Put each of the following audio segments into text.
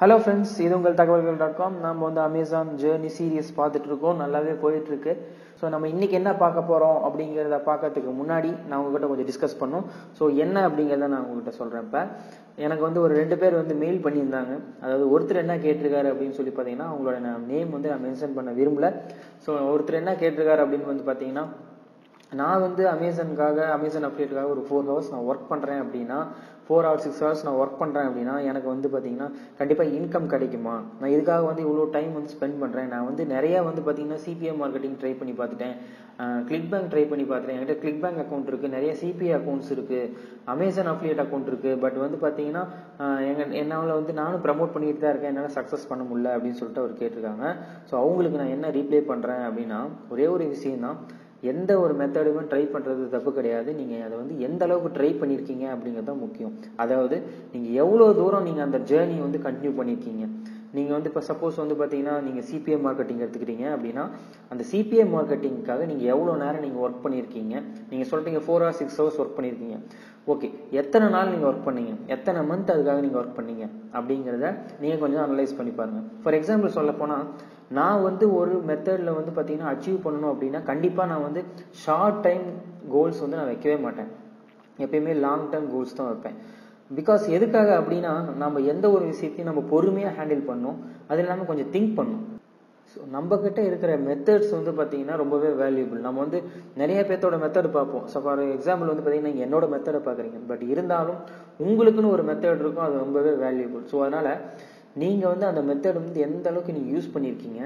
Hello friends இது உங்கள் தகவல்கள் டாட் காம் நம்ம வந்து அமேசான் ஜேர்னி சீரியஸ் பார்த்துட்டு இருக்கோம் நல்லாவே போயிட்டுருக்கு. ஸோ நம்ம இன்னைக்கு என்ன பார்க்க போகிறோம் அப்படிங்கிறத பார்க்கறதுக்கு முன்னாடி நான் உங்ககிட்ட கொஞ்சம் டிஸ்கஸ் பண்ணோம். ஸோ என்ன அப்படிங்கிறத நான் உங்ககிட்ட சொல்கிறேன் இப்போ. எனக்கு வந்து ஒரு ரெண்டு பேர் வந்து மெயில் பண்ணியிருந்தாங்க. அதாவது ஒருத்தர் என்ன கேட்டிருக்காரு அப்படின்னு சொல்லி பார்த்தீங்கன்னா அவங்களோட நேம் வந்து நான் மென்ஷன் பண்ண விரும்பல. ஸோ ஒருத்தர் என்ன கேட்டிருக்காரு அப்படின்னு வந்து பார்த்தீங்கன்னா நான் வந்து அமேசானுக்காக அமேசான் அப்டேட்டுக்காக ஒரு ஃபோர் ஹவர்ஸ் நான் ஒர்க் பண்ணுறேன் அப்படின்னா ஃபோர் ஹவர்ஸ் சிக்ஸ் ஹவர்ஸ் நான் ஒர்க் பண்ணுறேன் அப்படின்னா எனக்கு வந்து பார்த்தீங்கன்னா கண்டிப்பாக இன்கம் கிடைக்குமா? நான் இதுக்காக வந்து இவ்வளோ டைம் வந்து ஸ்பெண்ட் பண்ணுறேன் நான் வந்து நிறையா வந்து பார்த்தீங்கன்னா சிபிஎம் மார்க்கெட்டிங் ட்ரை பண்ணி பார்த்துட்டேன். கிளிக் பேங்க் ட்ரை பண்ணி பார்த்துட்டேன். என்கிட்ட கிளிக் பேங்க் அக்கௌண்ட் இருக்குது நிறைய சிபிஐ அக்கௌண்ட்ஸ் இருக்குது அமேசான் அஃபிலியேட் அக்கௌண்ட் இருக்குது பட் வந்து பார்த்தீங்கன்னா எங்கள் என்னால் வந்து நானும் ப்ரமோட் பண்ணிட்டு தான் இருக்கேன். என்னால் சக்ஸஸ் பண்ண முடியல அப்படின்னு சொல்லிட்டு அவர் கேட்டிருக்காங்க. ஸோ அவங்களுக்கு நான் என்ன ரீப்ளே பண்ணுறேன் அப்படின்னா ஒரே ஒரு விஷயம் தான் எந்த ஒரு மெத்தடுமே ட்ரை பண்ணுறது தப்பு கிடையாது. நீங்கள் அதை வந்து எந்த அளவுக்கு ட்ரை பண்ணியிருக்கீங்க அப்படிங்கிறது தான் முக்கியம். அதாவது நீங்கள் எவ்வளோ தூரம் நீங்கள் அந்த ஜேர்னி வந்து கண்டினியூ பண்ணியிருக்கீங்க நீங்கள் வந்து இப்போ சப்போஸ் வந்து பார்த்தீங்கன்னா நீங்கள் சிபிஐ மார்க்கெட்டிங் எடுத்துக்கிட்டீங்க அப்படின்னா அந்த சிபிஐ மார்க்கெட்டிங்க்காக நீங்கள் எவ்வளோ நேரம் நீங்கள் ஒர்க் பண்ணியிருக்கீங்க நீங்கள் சொல்கிறீங்க four hour six hours work பண்ணியிருக்கீங்க ஓகே எத்தனை நாள் நீங்கள் ஒர்க் பண்ணீங்க? எத்தனை மந்த் அதுக்காக நீங்கள் ஒர்க் பண்ணீங்க? அப்படிங்கிறத நீங்கள் கொஞ்சம் அனலைஸ் பண்ணி பாருங்கள் ஃபார் எக்ஸாம்பிள் சொல்ல போனால் நான் வந்து ஒரு மெத்தடில் வந்து பார்த்தீங்கன்னா அச்சீவ் பண்ணணும் அப்படின்னா கண்டிப்பாக நான் வந்து ஷார்ட் டைம் கோல்ஸ் வந்து நான் வைக்கவே மாட்டேன். எப்பயுமே லாங் டேர்ம் கோல்ஸ் தான் வைப்பேன். பிகாஸ் எதுக்காக அப்படின்னா நம்ம எந்த ஒரு விஷயத்தையும் நம்ம பொறுமையாக ஹேண்டில் பண்ணணும். அது இல்லாமல் கொஞ்சம் திங்க் பண்ணணும். ஸோ நம்மக்கிட்ட இருக்கிற மெத்தட்ஸ் வந்து பார்த்தீங்கன்னா ரொம்பவே வேல்யூபிள் நம்ம வந்து நிறைய பேர்த்தோட மெத்தட் பார்ப்போம். ஸோ ஃபார் எக்ஸாம்பிள் வந்து பார்த்தீங்கன்னா என்னோட மெத்தடை பார்க்குறீங்க. பட் இருந்தாலும் உங்களுக்குன்னு ஒரு மெத்தட் இருக்கும் அது ரொம்பவே வேல்யூபிள் ஸோ அதனால் நீங்கள் வந்து அந்த மெத்தட் வந்து எந்த அளவுக்கு நீங்கள் யூஸ் பண்ணியிருக்கீங்க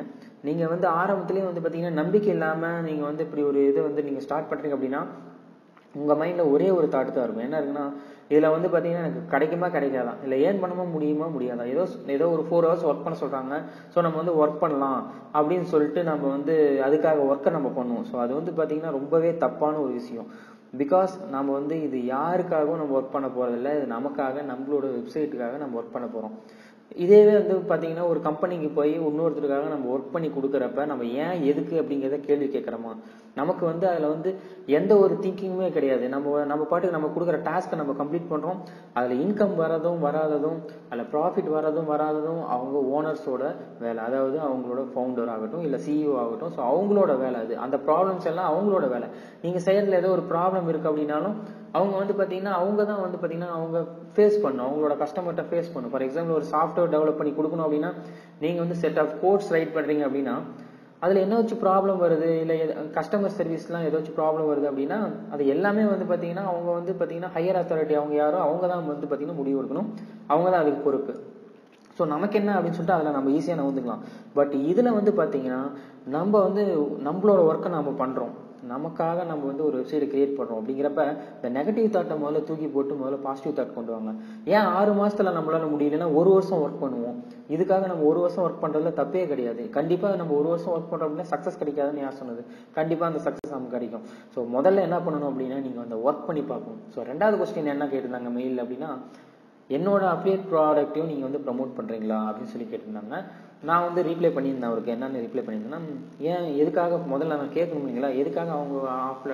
நீங்கள் வந்து ஆரம்பத்துலேயே வந்து பார்த்தீங்கன்னா நம்பிக்கை இல்லாமல் நீங்கள் வந்து இப்படி ஒரு இதை வந்து நீங்கள் ஸ்டார்ட் பண்ணுறீங்க அப்படின்னா உங்கள் மைண்டில் ஒரே ஒரு தாட் தான் இருக்கும். என்ன இருக்குன்னா இதில் வந்து பார்த்தீங்கன்னா எனக்கு கிடைக்குமா கிடைக்காதான் இல்லை ஏன் பண்ணுமா முடியுமா முடியாதா? ஏதோ ஏதோ ஒரு ஃபோர் ஹவர்ஸ் ஒர்க் பண்ண சொல்கிறாங்க ஸோ நம்ம வந்து ஒர்க் பண்ணலாம் அப்படின்னு சொல்லிட்டு நம்ம வந்து அதுக்காக ஒர்க்கை நம்ம பண்ணுவோம். ஸோ அது வந்து பார்த்தீங்கன்னா ரொம்பவே தப்பான ஒரு விஷயம். பிகாஸ் நம்ம வந்து இது யாருக்காகவும் நம்ம ஒர்க் பண்ண போகிறதில்ல இது நமக்காக நம்மளோட வெப்சைட்டுக்காக நம்ம ஒர்க் பண்ண போகிறோம் இதேவே வந்து பார்த்தீங்கன்னா ஒரு கம்பெனிக்கு போய் இன்னொருத்தருக்காக நம்ம ஒர்க் பண்ணி கொடுக்குறப்ப நம்ம ஏன் எதுக்கு அப்படிங்கிறத கேள்வி கேட்குறோமா? நமக்கு வந்து அதில் வந்து எந்த ஒரு திங்கிங்குமே கிடையாது. நம்ம நம்ம பாட்டுக்கு நம்ம கொடுக்குற டாஸ்க்கை நம்ம கம்ப்ளீட் பண்ணுறோம் அதில் இன்கம் வரதும் வராததும் அதில் ப்ராஃபிட் வரதும் வராததும் அவங்க ஓனர்ஸோட வேலை. அதாவது அவங்களோட ஃபவுண்டர் ஆகட்டும் இல்லை சிஇஓ ஆகட்டும். ஸோ அவங்களோட வேலை அது. அந்த ப்ராப்ளம்ஸ் எல்லாம் அவங்களோட வேலை. நீங்கள் செய்கிறதுல ஏதோ ஒரு ப்ராப்ளம் இருக்குது அப்படின்னாலும் அவங்க வந்து பார்த்தீங்கன்னா அவங்க தான் வந்து பார்த்தீங்கன்னா அவங்க ஃபேஸ் பண்ணும். அவங்களோட கஸ்டமர்கிட்ட ஃபேஸ் பண்ணும். ஃபார் எக்ஸாம்பிள் ஒரு சாஃப்ட்வேர் டெவலப் பண்ணி கொடுக்கணும் அப்படின்னா நீங்கள் வந்து செட் ஆஃப் கோட்ஸ் ரைட் பண்ணுறீங்க அப்படின்னா அதில் என்ன வச்சு ப்ராப்ளம் வருது? இல்லை கஸ்டமர் சர்வீஸ்லாம் ஏதாச்சும் ப்ராப்ளம் வருது அப்படின்னா அது எல்லாமே வந்து பார்த்தீங்கன்னா அவங்க வந்து பார்த்தீங்கன்னா ஹையர் அத்தாரிட்டி அவங்க யாரோ அவங்க தான் வந்து பார்த்தீங்கன்னா முடிவு எடுக்கணும். அவங்க தான் அதுக்கு பொறுப்பு. ஸோ நமக்கு என்ன அப்படின்னு சொல்லிட்டு அதில் நம்ம ஈஸியாக நகர்ந்துக்கலாம். பட் இதில் வந்து பார்த்தீங்கன்னா நம்ம வந்து நம்மளோட ஒர்க்கை நம்ம பண்ணுறோம் நமக்காக நம்ம வந்து ஒரு வெப்சைட் கிரியேட் பண்ணுறோம் அப்படிங்கிறப்ப இந்த நெகட்டிவ் தாட்டை முதல்ல தூக்கி போட்டு முதல்ல பாசிட்டிவ் தாட் கொண்டு வாங்க. ஏன் ஆறு மாதத்தில் நம்மளால முடியலன்னா ஒரு வருஷம் ஒர்க் பண்ணுவோம். இதுக்காக நம்ம ஒரு வருஷம் ஒர்க் பண்ணுறதுல தப்பே கிடையாது. கண்டிப்பாக நம்ம ஒரு வருஷம் ஒர்க் பண்ணுறோம் அப்படின்னா சக்ஸஸ் கிடைக்காதுன்னு யார் சொன்னது? கண்டிப்பாக அந்த சக்ஸஸ் நமக்கு கிடைக்கும். ஸோ முதல்ல என்ன பண்ணணும் அப்படின்னா நீங்கள் அந்த ஒர்க் பண்ணி பார்க்கணும். ஸோ ரெண்டாவது கொஸ்டின் என்ன கேட்டிருந்தாங்க மெயில் அப்படின்னா என்னோட அப்டேட் ப்ராடக்ட்டையும் நீங்கள் வந்து ப்ரமோட் பண்ணுறீங்களா அப்படின்னு சொல்லி கேட்டிருந்தாங்க. நான் வந்து ரீப்ளை பண்ணியிருந்தேன் அவருக்கு. என்னென்னு ரிப்ளை பண்ணியிருந்தேன்னா ஏன் எதுக்காக முதல்ல நான் கேட்கணும் இல்லைங்களா? எதுக்காக அவங்க ஆஃப்ல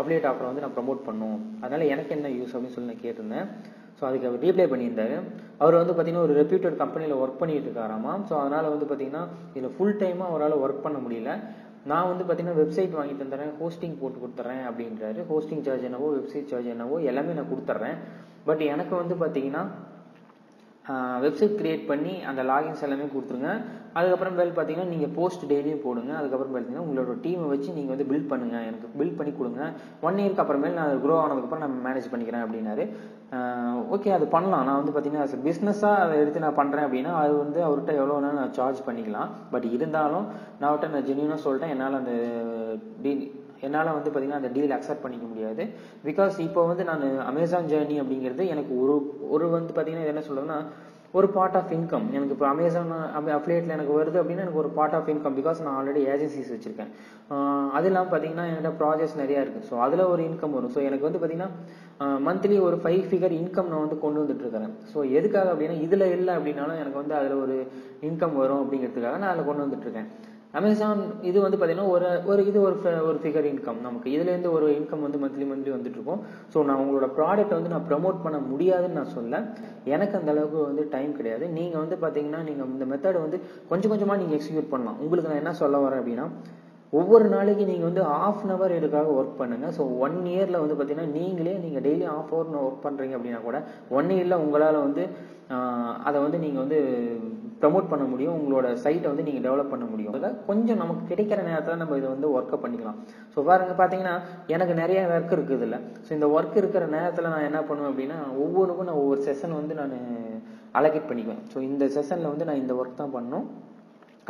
அப்டேட் ஆஃபரை வந்து நான் ப்ரமோட் பண்ணும் அதனால் எனக்கு என்ன யூஸ் அப்படின்னு சொல்லி நான் கேட்டிருந்தேன். ஸோ அதுக்கு அவர் ரீப்ளை பண்ணியிருந்தாரு. அவர் வந்து பார்த்தீங்கன்னா ஒரு ரெப்யூட்டட் கம்பெனியில் ஒர்க் பண்ணிட்டு இருக்காராமா? ஸோ அதனால் வந்து பார்த்தீங்கன்னா இதில் ஃபுல் டைமாக அவரால் ஒர்க் பண்ண முடியல. நான் வந்து பார்த்தீங்கன்னா வெப்சைட் வாங்கி தந்துடுறேன் ஹோஸ்டிங் போட்டு கொடுத்துட்றேன் அப்படின்றாரு. ஹோஸ்டிங் சார்ஜ் என்னவோ வெப்சைட் சார்ஜ் என்னவோ எல்லாமே நான் கொடுத்துட்றேன். பட் எனக்கு வந்து பார்த்தீங்கன்னா வெப்சைட் கிரியேட் பண்ணி அந்த லாகின்ஸ் எல்லாமே கொடுத்துருங்க. அதுக்கப்புறம் மேல் பார்த்தீங்கன்னா நீங்கள் போஸ்ட் டெய்லியும் போடுங்க. அதுக்கப்புறம் பார்த்தீங்கன்னா உங்களோட டீமை வச்சு நீங்கள் வந்து பில்ட் பண்ணுங்கள் எனக்கு பில்ட் பண்ணி கொடுங்க. ஒன் இயர்க்கு அப்புறமேல் நான் க்ரோ ஆனதுக்கப்புறம் நான் மேனேஜ் பண்ணிக்கிறேன் அப்படின்னாரு. ஓகே அது பண்ணலாம். நான் வந்து பார்த்தீங்கன்னா பிஸ்னஸாக அதை எடுத்து நான் பண்ணுறேன் அப்படின்னா அது வந்து அவர்கிட்ட எவ்வளோ வேணாலும் நான் சார்ஜ் பண்ணிக்கலாம். பட் இருந்தாலும் நான் அவர்கிட்ட நான் ஜென்யூனாக சொல்லிட்டேன். என்னால் அந்த டீ என்னால் வந்து பார்த்தீங்கன்னா அந்த டீல் அக்செப்ட் பண்ணிக்க முடியாது. பிகாஸ் இப்போ வந்து நான் அமேசான் ஜேர்னி அப்படிங்கிறது எனக்கு ஒரு ஒரு வந்து பார்த்தீங்கன்னா என்ன சொல்கிறதுன்னா ஒரு பார்ட் ஆஃப் இன்கம் எனக்கு இப்போ அமேசான் அப்ளேட்டில் எனக்கு வருது அப்படின்னா எனக்கு ஒரு பார்ட் ஆஃப் இன்கம் பிகாஸ் நான் ஆல்ரெடி ஏஜென்சிஸ் வச்சிருக்கேன். அது இல்லாமல் பார்த்தீங்கன்னா என்கிட்ட ப்ராஜெக்ட்ஸ் நிறையா இருக்குது ஸோ அதில் ஒரு இன்கம் வரும். ஸோ எனக்கு வந்து பார்த்தீங்கன்னா மந்த்லி ஒரு ஃபைவ் ஃபிகர் இன்கம் நான் வந்து கொண்டு வந்துட்டு இருக்கிறேன். ஸோ எதுக்காக அப்படின்னா இதில் இல்லை அப்படின்னாலும் எனக்கு வந்து அதில் ஒரு இன்கம் வரும் அப்படிங்கிறதுக்காக நான் அதில் கொண்டு வந்துட்டு இருக்கேன். அமேசான் இது வந்து பார்த்தீங்கன்னா ஒரு ஒரு இது ஒரு ஒரு ஃபிகர் இன்கம் நமக்கு. இதுலேருந்து ஒரு இன்கம் வந்து மந்த்லி மந்த்லி வந்துட்டு இருக்கும். ஸோ நான் உங்களோட ப்ராடக்ட் வந்து நான் ப்ரமோட் பண்ண முடியாதுன்னு நான் சொல்ல எனக்கு அந்த அளவுக்கு வந்து டைம் கிடையாது. நீங்கள் வந்து பார்த்தீங்கன்னா நீங்கள் இந்த மெத்தடை வந்து கொஞ்சம் கொஞ்சமாக நீங்கள் எக்ஸிக்யூட் பண்ணலாம். உங்களுக்கு நான் என்ன சொல்ல வரேன் அப்படின்னா ஒவ்வொரு நாளைக்கு நீங்கள் வந்து ஆஃப் அன் ஹவர் இதுக்காக ஒர்க் பண்ணுங்கள் ஸோ ஒன் இயரில் வந்து பார்த்தீங்கன்னா நீங்களே நீங்கள் டெய்லி ஆஃப் ஹவர் ஒர்க் பண்ணுறீங்க அப்படின்னா கூட ஒன் இயரில் உங்களால் வந்து அதை வந்து நீங்கள் வந்து ப்ரமோட் பண்ண முடியும் உங்களோட சைட்டை வந்து நீங்கள் டெவலப் பண்ண முடியும். அதில் கொஞ்சம் நமக்கு கிடைக்கிற நேரத்தில் நம்ம இதை வந்து ஒர்க்கை பண்ணிக்கலாம். ஸோ பாருங்க பார்த்தீங்கன்னா எனக்கு நிறைய ஒர்க் இருக்குது இல்லை ஸோ இந்த ஒர்க் இருக்கிற நேரத்தில் நான் என்ன பண்ணுவேன் அப்படின்னா ஒவ்வொன்றுக்கும் நான் ஒவ்வொரு செஷன் வந்து நான் அலகேட் பண்ணிக்குவேன். ஸோ இந்த செஷனில் வந்து நான் இந்த ஒர்க் தான் பண்ணணும்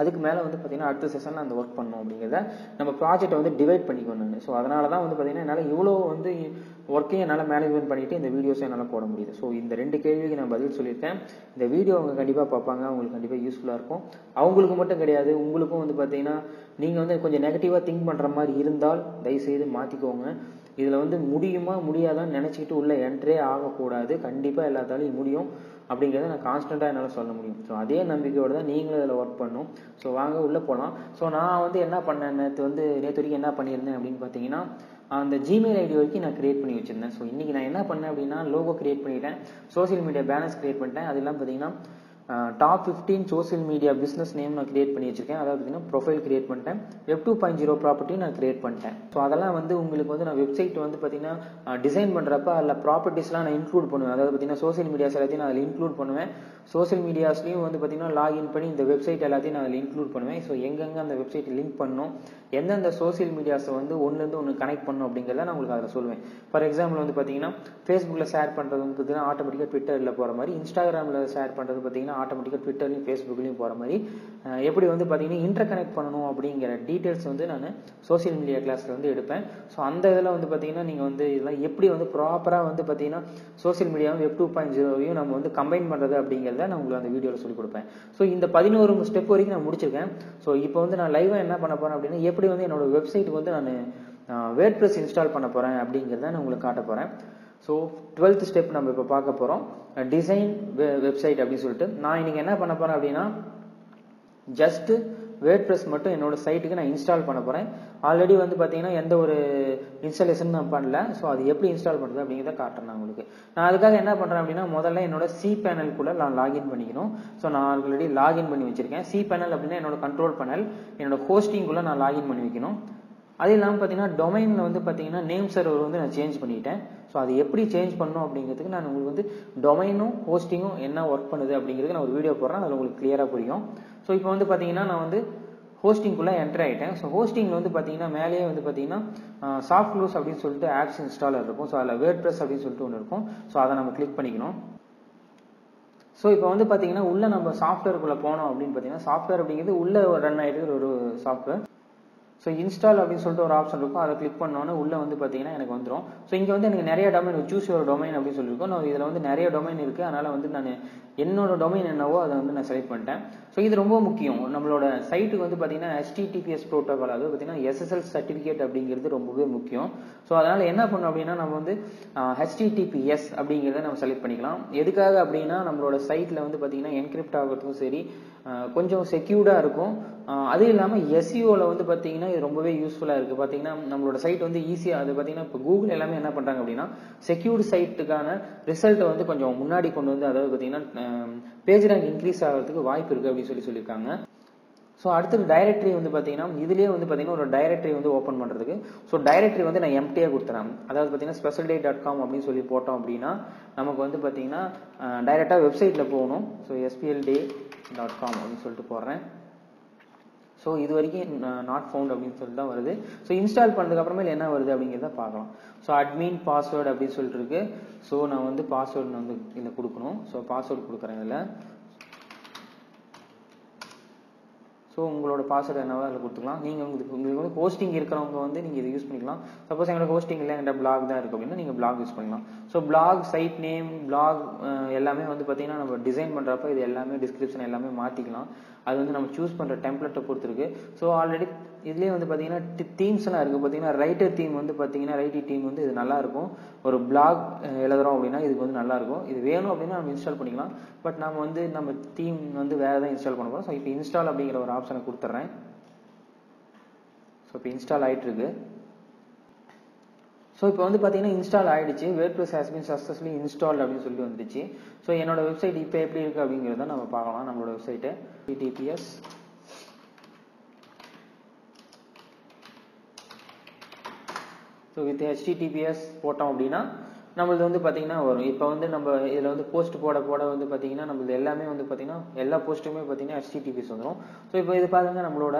அதுக்கு மேலே வந்து பார்த்தீங்கன்னா அடுத்த செஷனில் அந்த ஒர்க் பண்ணணும் அப்படிங்கிறத நம்ம ப்ராஜெக்ட்டை வந்து டிவைட் பண்ணிக்கணும் ஸோ அதனால தான் வந்து பார்த்தீங்கன்னா என்னால் இவ்வளோ வந்து ஒர்க்கையும் என்னால் மேனேஜ்மெண்ட் பண்ணிவிட்டு இந்த வீடியோஸை என்னால் போட முடியுது. ஸோ இந்த ரெண்டு கேள்விக்கு நான் பதில் சொல்லியிருக்கேன். இந்த வீடியோ அவங்க கண்டிப்பாக பார்ப்பாங்க. அவங்களுக்கு கண்டிப்பாக யூஸ்ஃபுல்லாக இருக்கும். அவங்களுக்கு மட்டும் கிடையாது. உங்களுக்கும் வந்து பார்த்தீங்கன்னா நீங்கள் வந்து கொஞ்சம் நெகட்டிவாக திங்க் பண்ணுற மாதிரி இருந்தால் தயவுசெய்து மாற்றிக்கோங்க இதில் வந்து முடியுமா முடியாதான்னு நினச்சிக்கிட்டு உள்ளே என்ட்ரே ஆகக்கூடாது. கண்டிப்பாக எல்லாத்தாலையும் முடியும் அப்படிங்கிறத நான் கான்ஸ்டண்ட்டாக என்னால் சொல்ல முடியும். ஸோ அதே நம்பிக்கையோடு தான் நீங்களும் இதில் ஒர்க் பண்ணும். ஸோ வாங்க உள்ளே போகலாம் ஸோ நான் வந்து என்ன பண்ணேன்? நேற்று வந்து நேற்று வரைக்கும் என்ன பண்ணியிருந்தேன் அப்படின்னு பார்த்தீங்கன்னா அந்த ஜிமெயில் ஐடி வரைக்கும் நான் கிரியேட் பண்ணி வச்சிருந்தேன். ஸோ இன்றைக்கி நான் என்ன பண்ணேன் அப்படின்னா லோகோ கிரியேட் பண்ணிட்டேன். சோஷியல் மீடியா பேலன்ஸ் கிரியேட் பண்ணிட்டேன். அது இல்லாமல் பார்த்தீங்கன்னா top fifteen social media business name நான் கிரியேட் பண்ணி வச்சிருக்கேன். அதாவது பார்த்தீங்கன்னா ப்ரொஃபைல் கிரியேட் பண்ணிட்டேன். Web two point zero property நான் கிரியேட் பண்ணிட்டேன். ஸோ அதெல்லாம் வந்து உங்களுக்கு வந்து நான் வெப்சைட் வந்து பார்த்தீங்கன்னா டிசைன் பண்ணுறப்ப அதில் ப்ராப்பர்ட்டிஸ்லாம் நான் இன்க்ளூட் பண்ணுவேன். அதாவது பார்த்தீங்கன்னா சோஷியல் மீடியாஸ் எல்லாத்தையும் நான் அதில் இன்க்ளூட் பண்ணுவேன். சோஷியல் மீடியாஸ்லையும் வந்து பார்த்தீங்கன்னா லாகின் பண்ணி இந்த வெப்சைட் எல்லாத்தையும் நான் அதில் இன்க்ளூட் பண்ணுவேன். ஸோ எங்கெங்கே அந்த வெப்சைட் லிங்க் பண்ணணும் எந்தெந்த சோஷியல் மீடியாஸை வந்து ஒன்றுலேருந்து ஒன்று கனெக்ட் பண்ணும் அப்படிங்கிறத நான் உங்களுக்கு அதில் சொல்லுவேன். ஃபார் எக்ஸாம்பிள் வந்து பார்த்தீங்கன்னா ஃபேஸ்புக்கில் ஷேர் பண்ணுறது வந்து பார்த்தீங்கன்னா ஆட்டோமேட்டிக்காக ட்விட்டரில் போகிற மாதிரி இன்ஸ்டாகிராமில் ஷேர் பண்ணுறது பார்த்தீங்கன்னா ஆட்டோமேட்டிக்காக ட்விட்டர்லையும் ஃபேஸ்புக்லையும் போகிற மாதிரி எப்படி வந்து பார்த்தீங்கன்னா இன்டர் கனெக்ட் பண்ணணும் அப்படிங்கிற டீட்டெயில்ஸ் வந்து நான் சோஷியல் மீடியா கிளாஸில் வந்து எடுப்பேன். ஸோ அந்த இதில் வந்து பார்த்தீங்கன்னா நீங்கள் வந்து இதெல்லாம் எப்படி வந்து ப்ராப்பராக வந்து பார்த்தீங்கன்னா சோஷியல் மீடியாவும் வெப் டூ பாயிண்ட் ஜீரோவையும் oh நம்ம வந்து கம்பைன் பண்ணுறது அப்படிங்கிறத நான் உங்களுக்கு அந்த வீடியோவில் சொல்லிக் கொடுப்பேன். ஸோ இந்த பதினோரு ஸ்டெப் வரைக்கும் நான் முடிச்சிருக்கேன். ஸோ இப்போ வந்து நான் லைவாக என்ன பண்ண போகிறேன் அப்படின்னா எப்படி வந்து என்னோட வெப்சைட்டுக்கு வந்து நான் வேர்ட் ப்ரெஸ் இன்ஸ்டால் பண்ண போகிறேன் அப்படிங்கிறத நான் உங்களுக்கு காட்ட போகிறேன் ஸோ டுவெல்த் ஸ்டெப் நம்ம இப்போ பார்க்க போகிறோம் டிசைன் வெப்சைட் அப்படின்னு சொல்லிட்டு. நான் இன்னைக்கு என்ன பண்ண போகிறேன் அப்படின்னா ஜஸ்ட் வேர்ட் ப்ரெஸ் மட்டும் என்னோட சைட்டுக்கு நான் இன்ஸ்டால் பண்ண போகிறேன் ஆல்ரெடி வந்து பார்த்தீங்கன்னா எந்த ஒரு இன்ஸ்டாலேஷன் நான் பண்ணல. ஸோ அது எப்படி இன்ஸ்டால் பண்ணுறது அப்படிங்கிறத காட்டுறேன் நான் உங்களுக்கு. நான் அதுக்காக என்ன பண்ணுறேன் அப்படின்னா முதல்ல என்னோட சி பேனலுக்குள்ளே நான் லாகின் பண்ணிக்கணும். ஸோ நான் ஆல்ரெடி லாகின் பண்ணி வச்சிருக்கேன். சி பேனல் அப்படின்னா என்னோட கண்ட்ரோல் பேனல் என்னோட ஹோஸ்டிங்குள்ளே நான் லாகின் பண்ணி வைக்கணும். அது இல்லாமல் பார்த்தீங்கன்னா டொமைனில் வந்து பார்த்தீங்கன்னா நேம் சர்வர் வந்து நான் சேஞ்ச் பண்ணிட்டேன். ஸோ அது எப்படி சேஞ்ச் பண்ணணும் அப்படிங்கிறதுக்கு நான் உங்களுக்கு வந்து டொமைனும் ஹோஸ்டிங்கும் என்ன ஒர்க் பண்ணுது அப்படிங்கிறதுக்கு நான் ஒரு வீடியோ போடுறேன். அதில் உங்களுக்கு கிளியராக புரியும். ஸோ இப்போ வந்து பார்த்தீங்கன்னா நான் வந்து ஹோஸ்டிங்குள்ளே என்டர் ஆகிட்டேன் ஸோ ஹோஸ்டிங்கில் வந்து பார்த்தீங்கன்னா மேலேயே வந்து பார்த்தீங்கன்னா சாஃப்ட் க்ளோஸ் அப்படின்னு சொல்லிட்டு ஆப்ஸ் இன்ஸ்டாலர் இருக்கும். ஸோ அதில் வேர்ட் ப்ரெஸ் அப்படின்னு சொல்லிட்டு ஒன்று இருக்கும். ஸோ அதை நம்ம கிளிக் பண்ணிக்கணும். ஸோ இப்போ வந்து பார்த்தீங்கன்னா உள்ளே நம்ம சாஃப்ட்வேருக்குள்ளே போனோம் அப்படின்னு பார்த்தீங்கன்னா சாஃப்ட்வேர் அப்படிங்கிறது உள்ளே ரன் ஆகிட்டு ஒரு சாஃப்ட்வேர் ஸோ இன்ஸ்டால் அப்படின்னு சொல்லிட்டு ஒரு ஆப்ஷன் இருக்கும். அதை கிளிக் பண்ணோன்னே உள்ளே வந்து பார்த்தீங்கன்னா எனக்கு வந்துடும் ஸோ இங்கே வந்து எனக்கு நிறைய டொமைன் சூஸ் ஒரு டொமைன் அப்படின்னு சொல்லியிருக்கோம். நான் இதில் வந்து நிறைய டொமைன் இருக்குது அதனால் வந்து நான் என்னோட டொமைன் என்னவோ அதை வந்து நான் செலக்ட் பண்ணிட்டேன். ஸோ இது ரொம்ப முக்கியம். நம்மளோட சைட்டுக்கு வந்து பார்த்தீங்கன்னா HTTPS ப்ரோட்டோக்கால் அதாவது பார்த்தீங்கன்னா எஸ்எஸ்எல் சர்டிஃபிகேட் அப்படிங்கிறது ரொம்பவே முக்கியம். ஸோ அதனால் என்ன பண்ணணும் அப்படின்னா நம்ம வந்து ஹெச்டிடிபிஎஸ் அப்படிங்கிறத நம்ம செலக்ட் பண்ணிக்கலாம். எதுக்காக அப்படின்னா நம்மளோட சைட்டில் வந்து பார்த்தீங்கன்னா என்கிரிப்ட் ஆகிறதுக்கும் சரி கொஞ்சம் செக்யூர்டாக இருக்கும். அதுவும் அது இல்லாமல் எஸ்இஓவில் வந்து பார்த்தீங்கன்னா இது ரொம்பவே யூஸ்ஃபுல்லாக இருக்குது பார்த்தீங்கன்னா நம்மளோட சைட் வந்து ஈஸியாக அது பார்த்தீங்கன்னா இப்போ கூகுள் எல்லாமே என்ன பண்ணுறாங்க அப்படின்னா செக்யூர்டு சைட்டுக்கான ரிசல்ட்டை வந்து கொஞ்சம் முன்னாடி கொண்டு வந்து அதாவது பார்த்தீங்கன்னா பேஜ் ரேங்க் இன்க்ரீஸ் ஆகிறதுக்கு வாய்ப்பு இருக்குது அப்படின்னு சொல்லி சொல்லியிருக்காங்க. ஸோ அடுத்தது டைரக்டரி வந்து பார்த்தீங்கன்னா இதுலேயே வந்து பார்த்தீங்கன்னா ஒரு டைரக்டரி வந்து ஓப்பன் பண்ணுறதுக்கு ஸோ டைரக்டரி வந்து நான் எம்டியாக கொடுத்துறேன். அதாவது பார்த்தீங்கன்னா ஸ்பெஷல் டே டாட் காம் அப்படின்னு சொல்லி போட்டோம் அப்படின்னா நமக்கு வந்து பார்த்தீங்கன்னா டைரெக்டாக வெப்சைட்டில் போகணும். So SPL day dot com அப்படின்னு சொல்லிட்டு போடுறேன். ஸோ இது வரைக்கும் நாட் ஃபவுண்ட் அப்படின்னு சொல்லிட்டு தான் வருது. ஸோ இன்ஸ்டால் பண்ணதுக்கப்புறமே என்ன வருது அப்படிங்கிறத பார்க்கலாம். ஸோ அட்மின் பாஸ்வேர்டு அப்படின்னு சொல்லிட்டு இருக்கு. ஸோ நான் வந்து பாஸ்வேர்டு நான் வந்து இதில் கொடுக்கணும். ஸோ பாஸ்வேர்டு கொடுக்குறேன் இதில். ஸோ உங்களோட பாஸ்வேர்டு என்னவோ அதில் கொடுத்துக்கலாம். நீங்கள் உங்களுக்கு உங்களுக்கு வந்து ஹோஸ்டிங் இருக்கிறவங்க வந்து நீங்கள் இதை யூஸ் பண்ணிக்கலாம். சப்போஸ் எங்களோட ஹோஸ்டிங் இல்லை என்கிட்ட பிளாக் தான் இருக்குது அப்படின்னா நீங்கள் பிளாக் யூஸ் பண்ணலாம் so blog site name blog எல்லாமே வந்து பார்த்தீங்கன்னா நம்ம டிசைன் பண்ணுறப்ப இது எல்லாமே டிஸ்கிரிப்ஷன் எல்லாமே மாற்றிக்கலாம் அது வந்து நம்ம சூஸ் பண்ணுற டெம்ப்ளெட்டை கொடுத்துருக்கு ஸோ ஆல்ரெடி இதுலேயே வந்து பார்த்தீங்கன்னா தீம்ஸ் எல்லாம் இருக்குது பார்த்தீங்கன்னா ரைட்டர் தீம் வந்து பார்த்தீங்கன்னா ரைட்டி டீம் வந்து இது நல்லாயிருக்கும் ஒரு பிளாக் எழுதுகிறோம் அப்படின்னா இதுக்கு வந்து நல்லாயிருக்கும் இது வேணும் அப்படின்னா நம்ம இன்ஸ்டால் பண்ணிக்கலாம். பட் நம்ம வந்து நம்ம தீம் வந்து வேறு தான் இன்ஸ்டால் பண்ண போகிறோம் ஸோ இப்போ இன்ஸ்டால் அப்படிங்கிற ஒரு ஆப்ஷனை கொடுத்துட்றேன் ஸோ இப்போ இன்ஸ்டால் ஆகிட்டுருக்கு ஸோ இப்போ வந்து பார்த்தீங்கன்னா இன்ஸ்டால் ஆயிடுச்சு. WordPress has been successfully install அப்படின்னு சொல்லி வந்துடுச்சு ஸோ என்னோட வெப்சைட் இப்போ எப்படி இருக்குது அப்படிங்கிறத நம்ம பார்க்கலாம். நம்மளோட website TTPS so with HTTPS போட்டோம் அப்படின்னா நம்மளது வந்து பார்த்தீங்கன்னா வரும். இப்போ வந்து நம்ம இதில் வந்து போஸ்ட் போட போட வந்து பார்த்தீங்கன்னா நம்மளது எல்லாமே வந்து பார்த்தீங்கன்னா எல்லா போஸ்ட்டுமே பார்த்தீங்கன்னா ஹெச்டிடிபிஎஸ் வந்துடும் ஸோ இப்போ இது பாருங்க நம்மளோட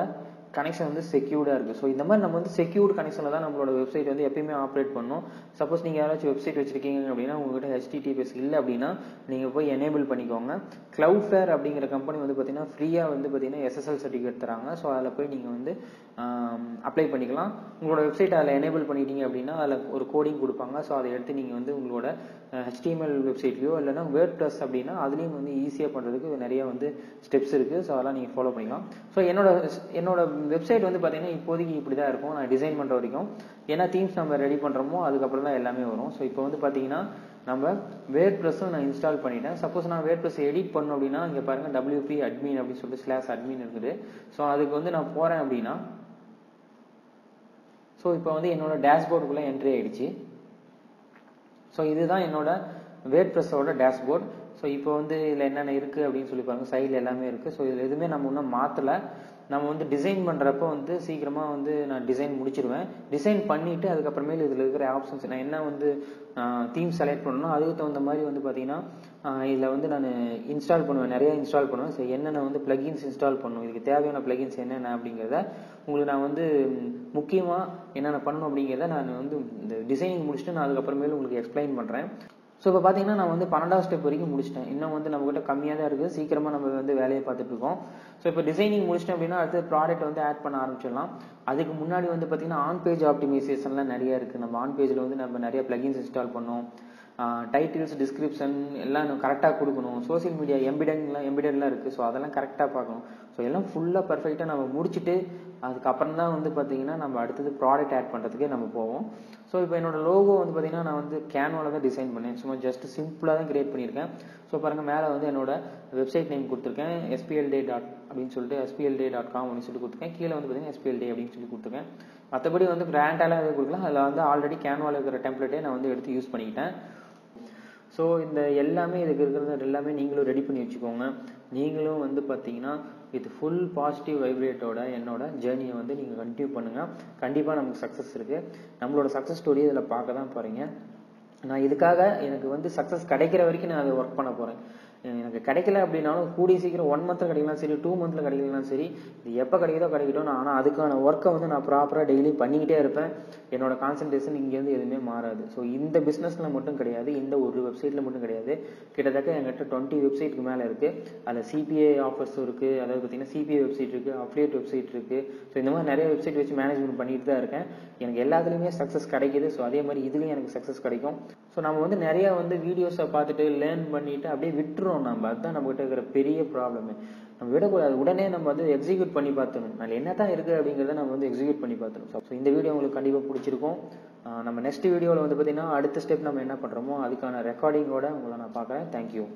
கனெக்ஷன் வந்து செக்யூர்டாக இருக்குது ஸோ இந்த மாதிரி நம்ம வந்து செக்யூர்டு கனெக்ஷனில் தான் நம்மளோட வெப்சைட் வந்து எப்பயுமே ஆப்ரேட் பண்ணணும் சப்போஸ் நீங்கள் யாராச்சும் வெப்சைட் வச்சிருக்கீங்க அப்படின்னா உங்ககிட்ட ஹெச்டிடிபிஎஸ் இல்லை அப்படின்னா நீங்கள் போய் எனேபிள் பண்ணிக்கோங்க. க்ளவுட் ஃபேர் அப்படிங்கிற கம்பெனி வந்து பார்த்தீங்கன்னா ஃப்ரீயாக வந்து பார்த்தீங்கன்னா எஸ்எஸ்எல் சர்டிஃபிகேட் தராங்க. ஸோ அதில் போய் நீங்கள் வந்து அப்ளை பண்ணிக்கலாம். உங்களோட வெப்சைட் அதில் எனேபிள் பண்ணிட்டீங்க அப்படின்னா அதில் ஒரு கோடிங் கொடுப்பாங்க. ஸோ அதை எடுத்து நீங்கள் வந்து உங்களோட ஹெச்டிஎம்எல் வெப்சைட்லையோ இல்லைனா வேர்ட் ப்ளஸ் அப்படின்னா அதுலேயும் வந்து ஈஸியாக பண்ணுறதுக்கு நிறைய வந்து ஸ்டெப்ஸ் இருக்குது ஸோ அதெல்லாம் நீங்கள் ஃபாலோ பண்ணிக்கலாம். ஸோ என்னோட என்னோட வெப்சைட் வந்து பார்த்தீங்கன்னா இப்போதைக்கு இப்படி தான் இருக்கும். நான் டிசைன் பண்ணுற வரைக்கும். ஏன்னா தீம்ஸ் நம்ம ரெடி பண்ணுறோமோ அதுக்கப்புறம் தான் எல்லாமே வரும். ஸோ இப்போ வந்து பார்த்தீங்கன்னா நம்ம வேர் ப்ளஸும் நான் இன்ஸ்டால் பண்ணிட்டேன். சப்போஸ் நான் வேர் ப்ளஸ் எடிட் பண்ணோம் அப்படின்னா இங்கே பாருங்கள் டபிள்யூபி அட்மின் அப்படின்னு சொல்லிட்டு ஸ்லாஷ் அட்மின் இருக்குது. ஸோ அதுக்கு வந்து நான் போகிறேன் அப்படின்னா ஸோ இப்போ வந்து என்னோட டேஷ்போர்டுக்குள்ளே என்ட்ரி ஆகிடுச்சு ஸோ இதுதான் என்னோட வேர் ப்ரெஸ்ஸோட டேஷ்போர்ட் ஸோ இப்போ வந்து இதில் என்னென்ன இருக்குது அப்படின்னு சொல்லி பாருங்கள் சைடில் எல்லாமே இருக்குது ஸோ இதில் எதுவுமே நம்ம இன்னும் மாற்றலை நம்ம வந்து டிசைன் பண்ணுறப்ப வந்து சீக்கிரமாக வந்து நான் டிசைன் முடிச்சிருவேன். டிசைன் பண்ணிவிட்டு அதுக்கப்புறமேல இதில் இருக்கிற ஆப்ஷன்ஸ் நான் என்ன வந்து தீம் செலக்ட் பண்ணணும் அதுக்கு தகுந்த மாதிரி வந்து பார்த்தீங்கன்னா இதில் வந்து நான் இன்ஸ்டால் பண்ணுவேன். நிறையா இன்ஸ்டால் பண்ணுவேன். ஸோ என்னென்ன வந்து ப்ளகின்ஸ் இன்ஸ்டால் பண்ணணும்? இதுக்கு தேவையான ப்ளகின்ஸ் என்னென்ன அப்படிங்கிறத உங்களுக்கு நான் வந்து முக்கியமாக என்னென்ன பண்ணணும் அப்படிங்கிறத நான் வந்து இந்த டிசைனிங் முடிச்சுட்டு நான் அதுக்கப்புறமேல உங்களுக்கு எக்ஸ்பிளைன் பண்ணுறேன் ஸோ இப்போ பார்த்தீங்கன்னா நான் வந்து பன்னெண்டாவது ஸ்டெப் வரைக்கும் முடிச்சிட்டேன். இன்னும் வந்து நம்மகிட்ட கம்மியாக தான் இருக்குது சீக்கிரமாக நம்ம வந்து வேலையை பார்த்துட்டு இருக்கோம். ஸோ இப்போ டிசைனிங் முடிச்சிட்டேன் அப்படின்னா அடுத்து ப்ராடக்ட் வந்து ஆட் பண்ண ஆரம்பிச்சிடலாம். அதுக்கு முன்னாடி வந்து பார்த்தீங்கன்னா ஆன் பேஜ் ஆப்டிமைசேஷன்லாம் நிறைய இருக்குது நம்ம ஆன் பேஜில் வந்து நம்ம நிறைய பிளகின்ஸ் இன்ஸ்டால் பண்ணோம். டைட்டில்ஸ் டிஸ்கிரிப்ஷன் எல்லாம் கரெக்டாக கொடுக்கணும். சோசியல் மீடியா எம்பிடன்லாம் எம்பிடன்லாம் இருக்குது ஸோ அதெல்லாம் கரெக்டாக பார்க்கணும். ஸோ எல்லாம் ஃபுல்லாக பர்ஃபெக்டாக நம்ம முடிச்சுட்டு அதுக்கப்புறம் தான் வந்து பார்த்தீங்கன்னா நம்ம அடுத்தது ப்ராடக்ட் ஆட் பண்ணுறதுக்கே நம்ம போவோம். ஸோ இப்போ என்னோட லோகோ வந்து பார்த்தீங்கன்னா நான் வந்து கேன்வாவில் தான் டிசைன் பண்ணேன். சும்மா ஜஸ்ட் சிம்பிளாக தான் கிரியேட் பண்ணியிருக்கேன். ஸோ பாருங்கள் மேலே வந்து என்னோட வெப்சைட் நேம் கொடுத்துருக்கேன். எஸ்பிஎல் டே டாட் அப்படின்னு சொல்லிட்டு எஸ்பிஎல் டே டாட் காம் அப்படின்னு சொல்லி கொடுத்துருக்கேன். கீழே வந்து பார்த்தீங்கன்னா எஸ்பிஎல் டே அப்படின்னு சொல்லி கொடுத்துருக்கேன். மற்றபடி வந்து பிராண்டாலாம் எதுவும் கொடுக்கலாம் அதில் வந்து ஆல்ரெடி கேன்வாவில் இருக்கிற டெம்ப்ளேட்டே நான் வந்து எடுத்து யூஸ் பண்ணிக்கிட்டேன். ஸோ இந்த எல்லாமே இதுக்கு இருக்கிறது எல்லாமே நீங்களும் ரெடி பண்ணி வச்சுக்கோங்க. நீங்களும் வந்து பார்த்தீங்கன்னா வித் ஃபுல் பாசிட்டிவ் வைப்ரேட்டோட என்னோட ஜேர்னியை வந்து நீங்கள் கண்டினியூ பண்ணுங்கள் கண்டிப்பாக நமக்கு சக்ஸஸ் இருக்குது நம்மளோட சக்ஸஸ் ஸ்டோரி இதில் பார்க்க தான் போகிறீங்க நான் இதுக்காக எனக்கு வந்து சக்ஸஸ் கிடைக்கிற வரைக்கும் நான் அதை ஒர்க் பண்ண போகிறேன் எனக்கு கிடைக்கல அப்படின்னாலும் கூடிய சீக்கிரம் ஒன் மந்த்தில் கிடைக்கலாம் சரி டூ மந்த்தில் கிடைக்கலாம் சரி இது எப்போ கிடைக்குதோ கிடைக்கட்டும் நான் ஆனால் அதுக்கான ஒர்க்கை வந்து நான் ப்ராப்பராக டெய்லி பண்ணிக்கிட்டே இருப்பேன். என்னோட கான்சன்ட்ரேஷன் இங்கேருந்து எதுவுமே மாறாது. ஸோ இந்த பிஸ்னஸில் மட்டும் கிடையாது இந்த ஒரு வெப்சைட்டில் மட்டும் கிடையாது. கிட்டத்தட்ட என்கிட்ட டுவெண்ட்டி வெப்சைட்டுக்கு மேலே இருக்குது அதில் சிபிஐ ஆஃபர்ஸும் இருக்குது அதாவது பார்த்தீங்கன்னா சிபிஐ வெப்சைட் இருக்குது அப்டேட் வெப்சைட் இருக்குது ஸோ இந்த மாதிரி நிறைய வெப்சைட் வச்சு மேனேஜ்மெண்ட் பண்ணிட்டு தான் இருக்கேன். எனக்கு எல்லாத்துலேயுமே சக்ஸஸ் கிடைக்கிது. ஸோ அதே மாதிரி இதுலேயும் எனக்கு சக்ஸஸ் கிடைக்கும். ஸோ நம்ம வந்து நிறைய வந்து வீடியோஸை பார்த்துட்டு லேர்ன் பண்ணிட்டு அப்படியே விட்டுருவோம் நம்ம அதுதான் நம்மகிட்ட இருக்கிற பெரிய ப்ராப்ளமே நம்ம விடக்கூடாது. உடனே நம்ம வந்து எக்ஸிக்யூட் பண்ணி பார்த்துணும் அதில் என்ன தான் இருக்குது அப்படிங்கிறத நம்ம வந்து எக்ஸிக்யூட் பண்ணி பார்த்துணும் ஸோ இந்த வீடியோ உங்களுக்கு கண்டிப்பாக பிடிச்சிருக்கும். நம்ம நெக்ஸ்ட் வீடியோவில் வந்து பார்த்தீங்கன்னா அடுத்த ஸ்டெப் நம்ம என்ன பண்ணுறோமோ அதுக்கான ரெக்கார்டிங்கோட உங்களை நான் பார்க்குறேன். தேங்க்யூ